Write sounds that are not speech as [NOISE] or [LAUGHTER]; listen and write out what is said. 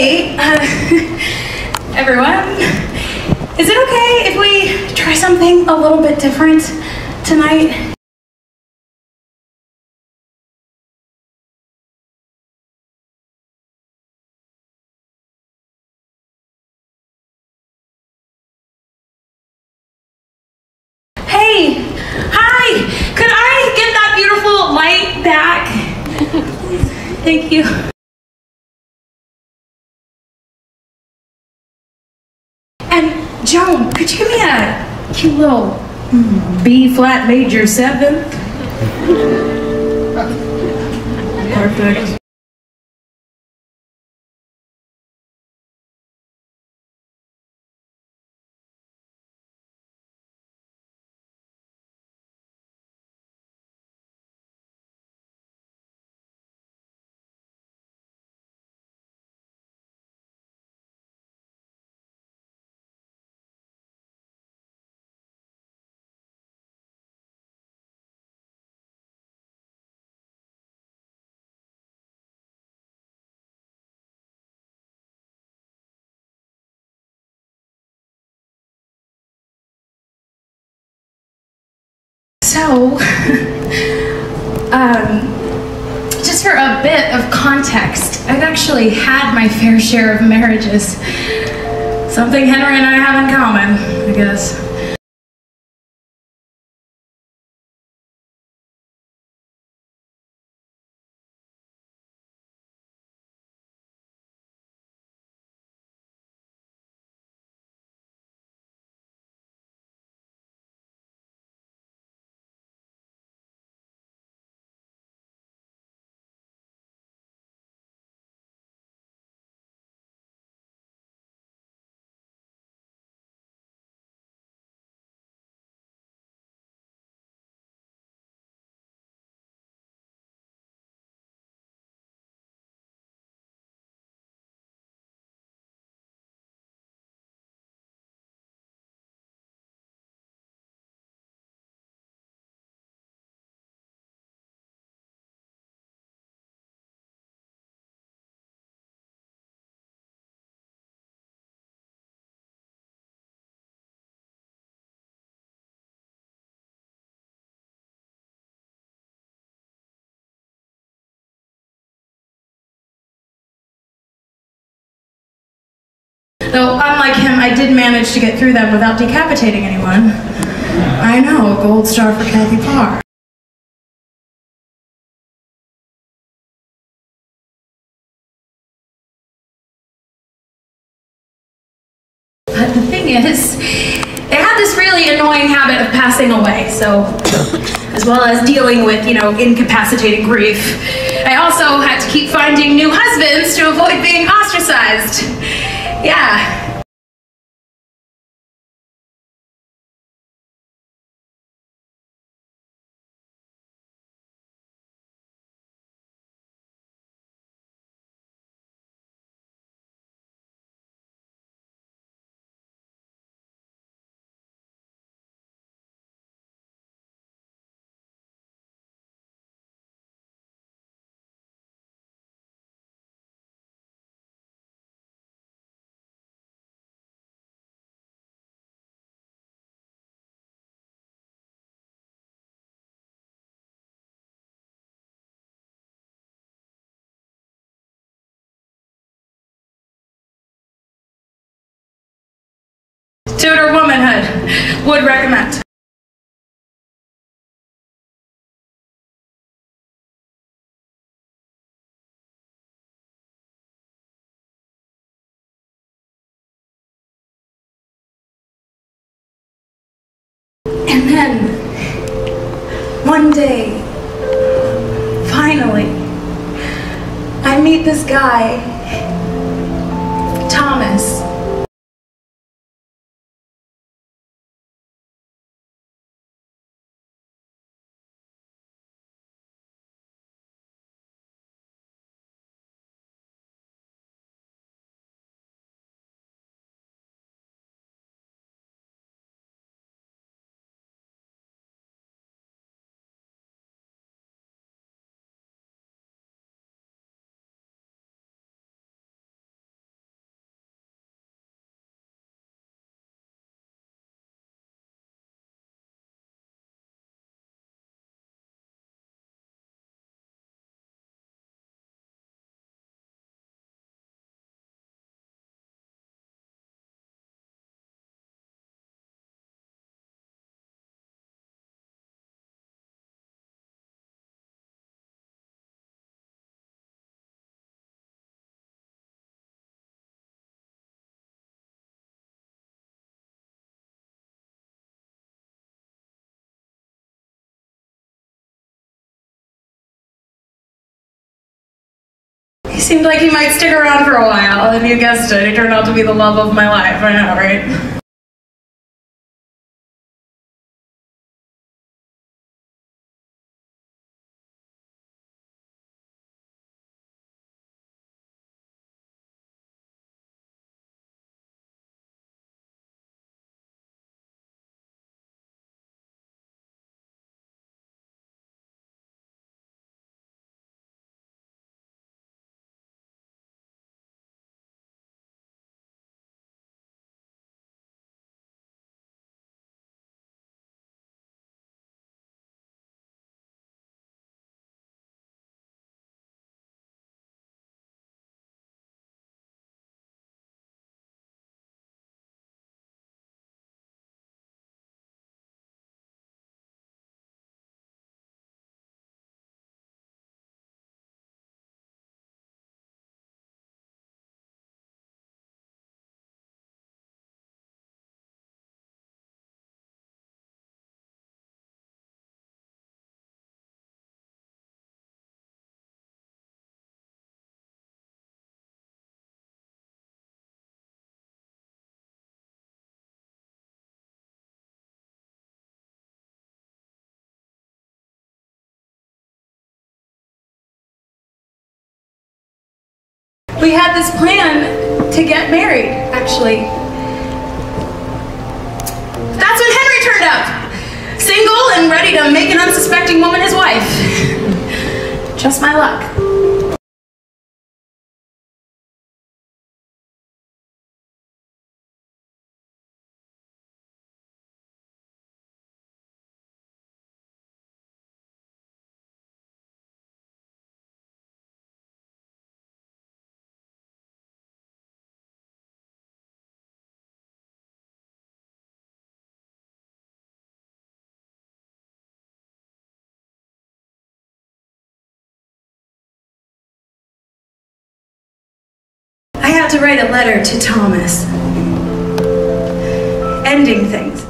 Hey, uh, [LAUGHS] everyone. Is it okay if we try something a little bit different tonight? Hey, hi. Could I get that beautiful light back? [LAUGHS] Thank you. And Joan, could you give me a cute little B flat major seventh? Perfect. So, [LAUGHS] um, just for a bit of context, I've actually had my fair share of marriages. Something Henry and I have in common, I guess. Though, unlike him, I did manage to get through them without decapitating anyone. I know, gold star for Kathy Parr. But the thing is, they had this really annoying habit of passing away, so as well as dealing with, you know, incapacitating grief. I also had to keep finding new husbands to avoid being ostracized. Yeah. Would recommend. And then, one day, finally, I meet this guy, Thomas. He seemed like he might stick around for a while, and you guessed it, he turned out to be the love of my life. I know, right? We had this plan to get married, actually. That's when Henry turned up. Single and ready to make an unsuspecting woman his wife. Just my luck. Write a letter to Thomas, ending things.